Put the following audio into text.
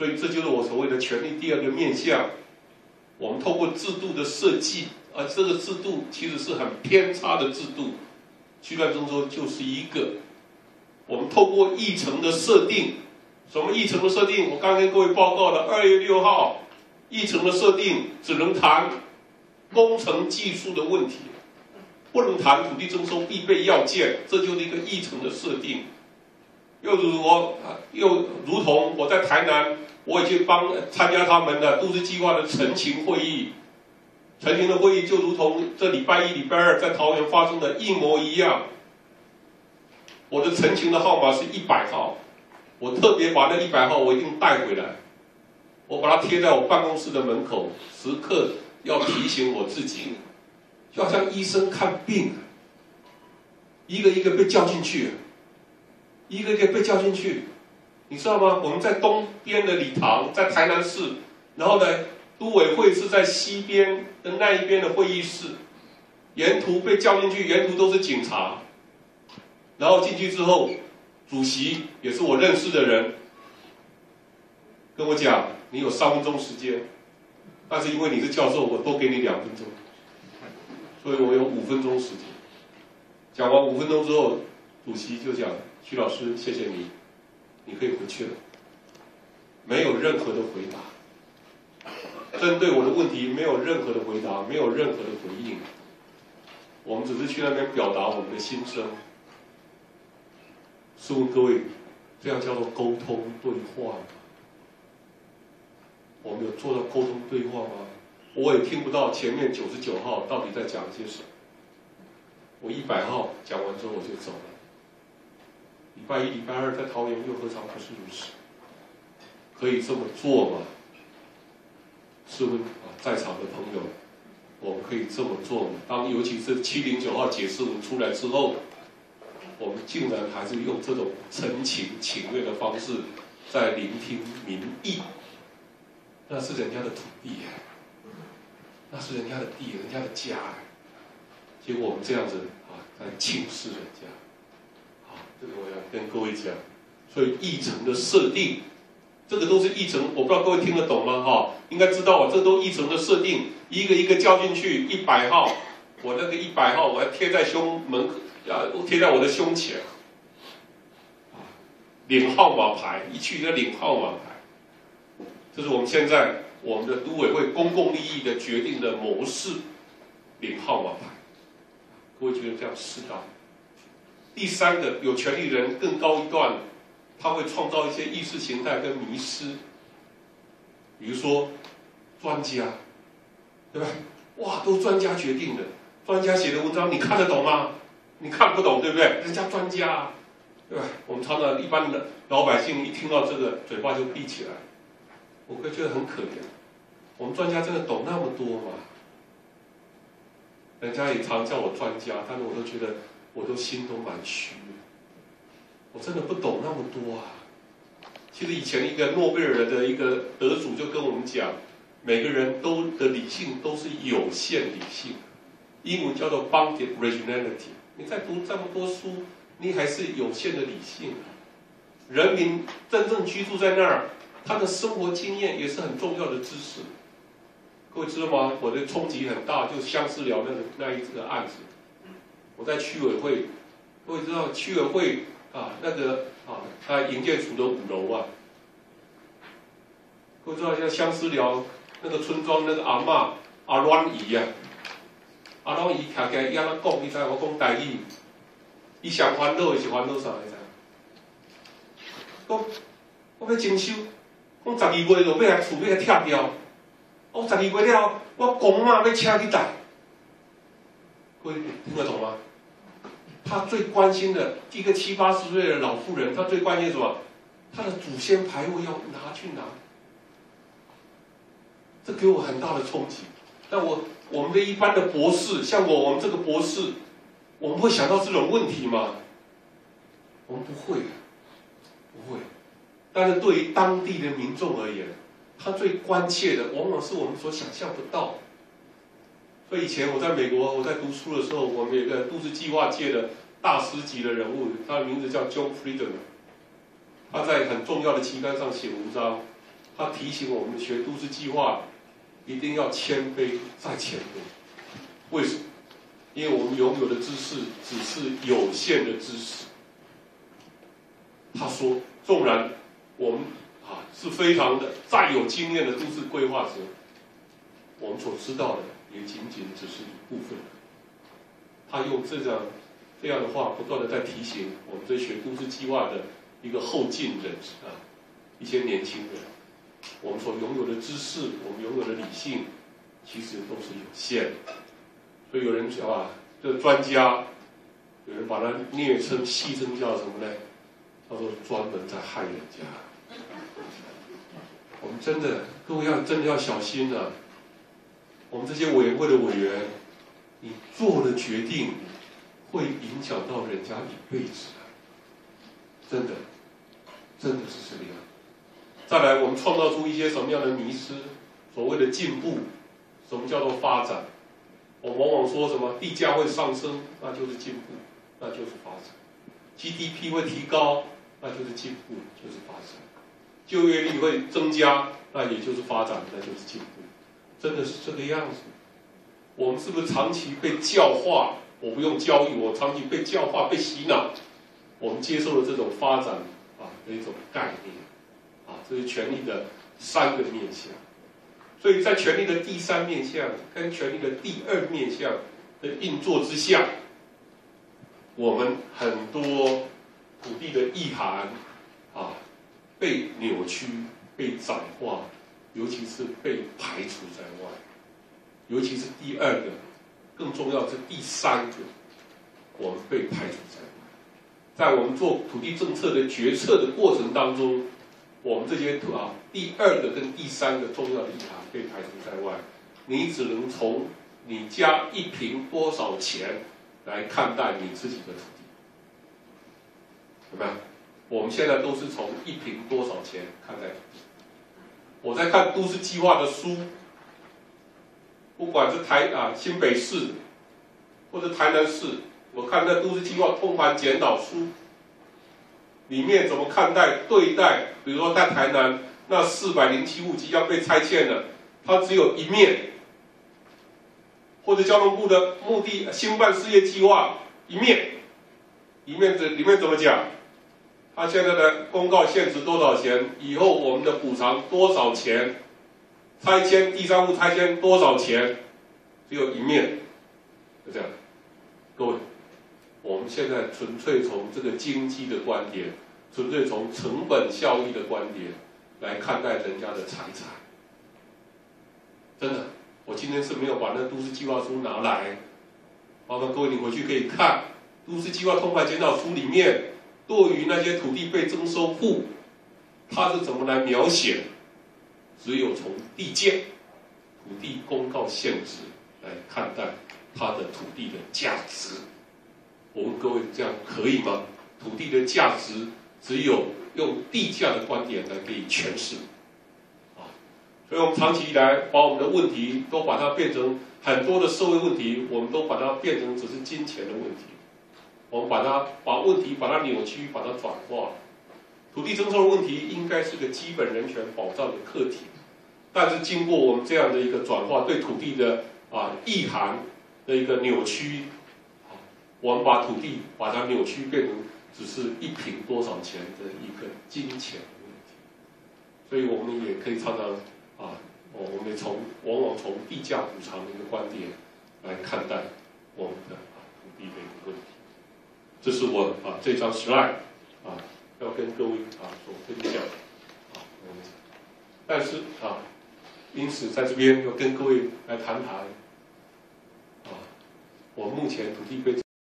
所以这就是我所谓的权力第二个面向。我们透过制度的设计，而这个制度其实是很偏差的制度。区段征收就是一个。我们透过议程的设定，什么议程的设定？我刚跟各位报告了，二月六号议程的设定只能谈工程技术的问题，不能谈土地征收必备要件。这就是一个议程的设定。又如我又如同我在台南，我已经帮参加他们的都市计划的陈情会议，陈情的会议就如同这礼拜一、礼拜二在桃园发生的一模一样。我的陈情的号码是一百号，我特别把那一百号我一定带回来，我把它贴在我办公室的门口，时刻要提醒我自己，就好像医生看病，一个一个被叫进去。一个一个被叫进去，你知道吗？我们在东边的礼堂，在台南市，然后呢，都委会是在西边的那一边的会议室，沿途被叫进去，沿途都是警察。然后进去之后，主席也是我认识的人，跟我讲：“你有三分钟时间，但是因为你是教授，我多给你两分钟，所以我有五分钟时间。”讲完五分钟之后，主席就讲。徐老师，谢谢你，你可以回去了。没有任何的回答，针对我的问题没有任何的回答，没有任何的回应。我们只是去那边表达我们的心声。试问各位，这样叫做沟通对话吗？我们有做到沟通对话吗？我也听不到前面九十九号到底在讲些什么。我一百号讲完之后我就走了。礼拜一、礼拜二在桃园又何尝不是如此？可以这么做吗？试问啊，在场的朋友，我们可以这么做吗？当尤其是七零九号解释文出来之后，我们竟然还是用这种陈情请愿的方式在聆听民意，那是人家的土地，那是人家的地，人家的家，结果我们这样子啊，在轻视人家。这个我要跟各位讲，所以议程的设定，这个都是议程，我不知道各位听得懂吗？哈，应该知道啊，这都议程的设定，一个一个叫进去，一百号，我那个一百号，我要贴在胸门，啊，贴在我的胸前，领号码牌，一去就领号码牌，这是我们现在我们的都委会公共利益的决定的模式，领号码牌，各位觉得这样适当？第三个有权利人更高一段，他会创造一些意识形态跟迷失，比如说专家，对吧？哇，都专家决定的，专家写的文章你看得懂吗？你看不懂，对不对？人家专家，对吧？我们常常一般的老百姓一听到这个，嘴巴就闭起来，我会觉得很可怜。我们专家真的懂那么多吗？人家也常叫我专家，但是我都觉得。我都心都蛮虚，我真的不懂那么多啊。其实以前一个诺贝尔的一个得主就跟我们讲，每个人都的理性都是有限理性，英文叫做 bounded rationality。你再读这么多书，你还是有限的理性。人民真正居住在那儿，他的生活经验也是很重要的知识。各位知道吗？我的冲击很大，就相思寮那个那一个案子。我在区委会，各位知道区委会啊，那个啊，他营建处的五楼啊，各位知道像相思寮那个村庄那个阿嬷阿阮姨啊，阿阮姨徛起来伊安怎讲？你知我讲台语，伊上烦恼的是烦恼啥？你知？讲我要征收，讲十二月就要来厝要来拆掉，我十二月了，我公妈要请去带，各位听得懂吗？他最关心的一个七八十岁的老妇人，他最关心什么？他的祖先牌位要拿去拿，这给我很大的冲击。但我我们的一般的博士，像我我们这个博士，我们会想到这种问题吗？我们不会，不会。但是对于当地的民众而言，他最关切的，往往是我们所想象不到。所以以前我在美国，我在读书的时候，我们有个都市计划界的大师级的人物，他的名字叫 John Friedman。他在很重要的期刊上写文章，他提醒我们学都市计划一定要谦卑再谦卑。为什么？因为我们拥有的知识只是有限的知识。他说，纵然我们啊是非常的再有经验的都市规划者，我们所知道的也仅仅只是一部分。他用这样这样的话，不断的在提醒我们这学都市计划的一个后进人啊，一些年轻人，我们所拥有的知识，我们拥有的理性，其实都是有限的。所以有人讲啊，这专家，有人把它昵称、戏称叫什么呢？他说专门在害人家。我们真的各位要真的要小心了。我们这些委员会的委员，你做的决定，会影响到人家一辈子的。真的，真的是这样。再来，我们创造出一些什么样的迷失？所谓的进步，什么叫做发展？我往往说什么地价会上升，那就是进步，那就是发展；GDP 会提高，那就是进步，就是发展；就业率会增加，那也就是发展，那就是进步。真的是这个样子。我们是不是长期被教化？我不用教育，我长期被教化、被洗脑，我们接受了这种发展啊的一种概念啊，这是权力的三个面向。所以在权力的第三面向跟权力的第二面向的运作之下，我们很多土地的意涵啊被扭曲、被窄化，尤其是被排除在外。尤其是第二个，更重要是第三个，我们被排除在外。在我们做土地政策的决策的过程当中。我们这些土啊，第二个跟第三个重要的意涵被排除在外，你只能从你家一平多少钱来看待你自己的土地，怎么样？我们现在都是从一平多少钱看待土地。我在看都市计划的书，不管是台啊新北市或者台南市，我看那都市计划通盘检讨书。里面怎么看待对待？比如说在台南那四百零七户即将被拆迁了，它只有一面，或者交通部的目的兴办事业计划一面，一面这里面怎么讲？他现在的公告限值多少钱？以后我们的补偿多少钱？拆迁第三户拆迁多少钱？只有一面，就这样，各位。我们现在纯粹从这个经济的观点，纯粹从成本效益的观点来看待人家的财产。真的，我今天是没有把那都市计划书拿来，麻烦各位你回去可以看都市计划通盘检讨书里面，对于那些土地被征收户，他是怎么来描写？只有从地价、土地公告限值来看待它的土地的价值。我问各位，这样可以吗？土地的价值只有用地价的观点来可以诠释，啊，所以我们长期以来把我们的问题都把它变成很多的社会问题，我们都把它变成只是金钱的问题，我们把它把问题把它扭曲，把它转化。土地征收的问题应该是个基本人权保障的课题，但是经过我们这样的一个转化，对土地的啊意涵的一个扭曲。我们把土地把它扭曲变成只是一平多少钱的一个金钱问题，所以我们也可以常常啊，我我们从往往从地价补偿的一个观点来看待我们的啊土地的一个问题。这是我啊这张 slide 啊要跟各位啊所分享啊，但是啊，因此在这边要跟各位来谈谈啊，我目前土地规则。